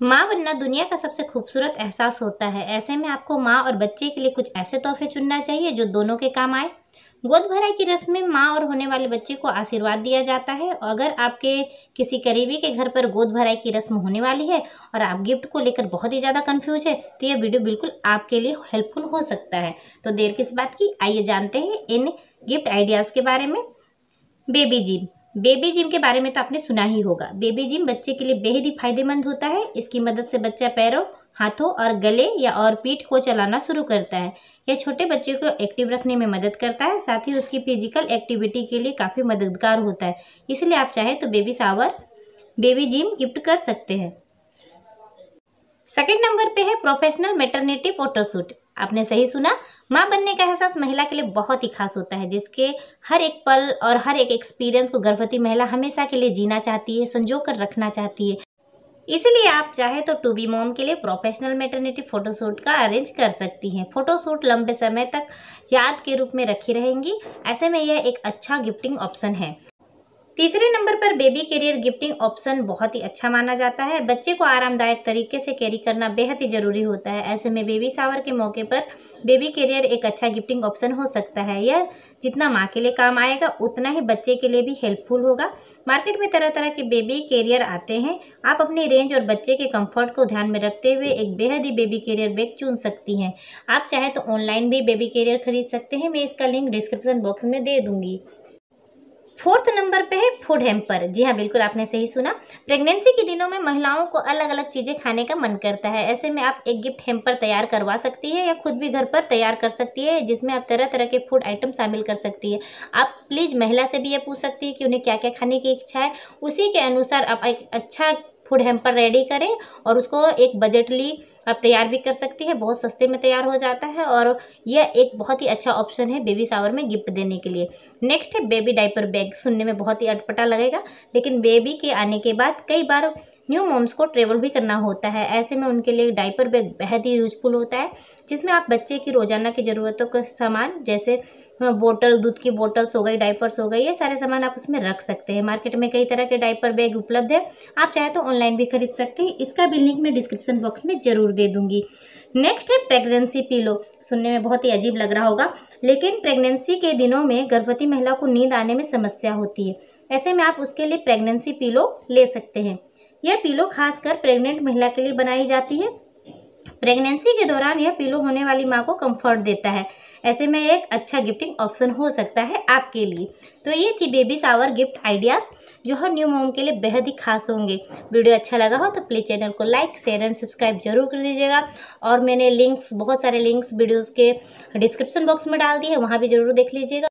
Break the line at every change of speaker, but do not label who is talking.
माँ बनना दुनिया का सबसे खूबसूरत एहसास होता है। ऐसे में आपको माँ और बच्चे के लिए कुछ ऐसे तोहफे चुनना चाहिए जो दोनों के काम आए। गोद भराई की रस्म में माँ और होने वाले बच्चे को आशीर्वाद दिया जाता है। अगर आपके किसी करीबी के घर पर गोद भराई की रस्म होने वाली है और आप गिफ्ट को लेकर बहुत ही ज़्यादा कन्फ्यूज़ है तो यह वीडियो बिल्कुल आपके लिए हेल्पफुल हो सकता है। तो देर किस बात की? आइए जानते हैं इन गिफ्ट आइडियाज़ के बारे में। बेबी जिम बेबी जिम के बारे में तो आपने सुना ही होगा। बेबी जिम बच्चे के लिए बेहद ही फ़ायदेमंद होता है। इसकी मदद से बच्चा पैरों, हाथों और गले या और पीठ को चलाना शुरू करता है। यह छोटे बच्चे को एक्टिव रखने में मदद करता है। साथ ही उसकी फ़िज़िकल एक्टिविटी के लिए काफ़ी मददगार होता है। इसलिए आप चाहें तो baby shower baby gym gift कर सकते हैं। सेकेंड नंबर पे है प्रोफेशनल मेटर्निटी फोटोशूट। आपने सही सुना। माँ बनने का एहसास महिला के लिए बहुत ही खास होता है, जिसके हर एक पल और हर एक एक्सपीरियंस को गर्भवती महिला हमेशा के लिए जीना चाहती है, संजो कर रखना चाहती है। इसलिए आप चाहे तो टू बी मोम के लिए प्रोफेशनल मेटर्निटी फोटोशूट का अरेंज कर सकती हैं। फोटोशूट लंबे समय तक याद के रूप में रखी रहेंगी। ऐसे में यह एक अच्छा गिफ्टिंग ऑप्शन है। तीसरे नंबर पर बेबी कैरियर गिफ्टिंग ऑप्शन बहुत ही अच्छा माना जाता है। बच्चे को आरामदायक तरीके से कैरी करना बेहद ही ज़रूरी होता है। ऐसे में बेबी शावर के मौके पर बेबी कैरियर एक अच्छा गिफ्टिंग ऑप्शन हो सकता है। यह जितना माँ के लिए काम आएगा, उतना ही बच्चे के लिए भी हेल्पफुल होगा। मार्केट में तरह तरह के बेबी कैरियर आते हैं। आप अपनी रेंज और बच्चे के कंफर्ट को ध्यान में रखते हुए एक बेहद ही बेबी कैरियर बैग चुन सकती हैं। आप चाहे तो ऑनलाइन भी बेबी कैरियर खरीद सकते हैं। मैं इसका लिंक डिस्क्रिप्शन बॉक्स में दे दूँगी। फोर्थ नंबर पे है फ़ूड हेम्पर। जी हाँ बिल्कुल आपने सही सुना। प्रेगनेंसी के दिनों में महिलाओं को अलग अलग चीज़ें खाने का मन करता है। ऐसे में आप एक गिफ्ट हेम्पर तैयार करवा सकती है या खुद भी घर पर तैयार कर सकती है, जिसमें आप तरह तरह के फ़ूड आइटम शामिल कर सकती है। आप प्लीज़ महिला से भी ये पूछ सकती है कि उन्हें क्या क्या खाने की इच्छा है। उसी के अनुसार आप एक अच्छा फ़ूड हेम्पर रेडी करें और उसको एक बजटली आप तैयार भी कर सकती है, बहुत सस्ते में तैयार हो जाता है और यह एक बहुत ही अच्छा ऑप्शन है बेबी शावर में गिफ्ट देने के लिए। नेक्स्ट है बेबी डाइपर बैग, सुनने में बहुत ही अटपटा लगेगा, लेकिन बेबी के आने के बाद कई बार न्यू मोम्स को ट्रेवल भी करना होता है, ऐसे में उनके लिए डाइपर बैग बेहद ही यूजफुल होता है, जिसमें आप बच्चे की रोज़ाना की ज़रूरतों का सामान, जैसे बोतल, दूध की बोटल्स हो गई डाइपर्स हो गई, ये सारे सामान आप उसमें रख सकते हैं। मार्केट में कई तरह के डाइपर बैग उपलब्ध है, आप चाहे तो ऑनलाइन भी खरीद सकते हैं, इसका भी लिंक मैं डिस्क्रिप्शन बॉक्स में ज़रूर दे दूँगी। नेक्स्ट है प्रेगनेंसी पिलो सुनने में बहुत ही अजीब लग रहा होगा, लेकिन प्रेगनेंसी के दिनों में गर्भवती महिला को नींद आने में समस्या होती है। ऐसे में आप उसके लिए प्रेगनेंसी पिलो ले सकते हैं। यह पीलो खासकर प्रेग्नेंट महिला के लिए बनाई जाती है। प्रेगनेंसी के दौरान यह पीलो होने वाली माँ को कंफर्ट देता है। ऐसे में एक अच्छा गिफ्टिंग ऑप्शन हो सकता है आपके लिए। तो ये थी बेबी सावर गिफ्ट आइडियाज़ जो हर न्यू मोम के लिए बेहद ही खास होंगे। वीडियो अच्छा लगा हो तो प्लीज़ चैनल को लाइक शेयर एंड सब्सक्राइब ज़रूर कर दीजिएगा। और मैंने लिंक्स बहुत सारे लिंक्स वीडियोज़ के डिस्क्रिप्शन बॉक्स में डाल दिए, वहाँ भी ज़रूर देख लीजिएगा।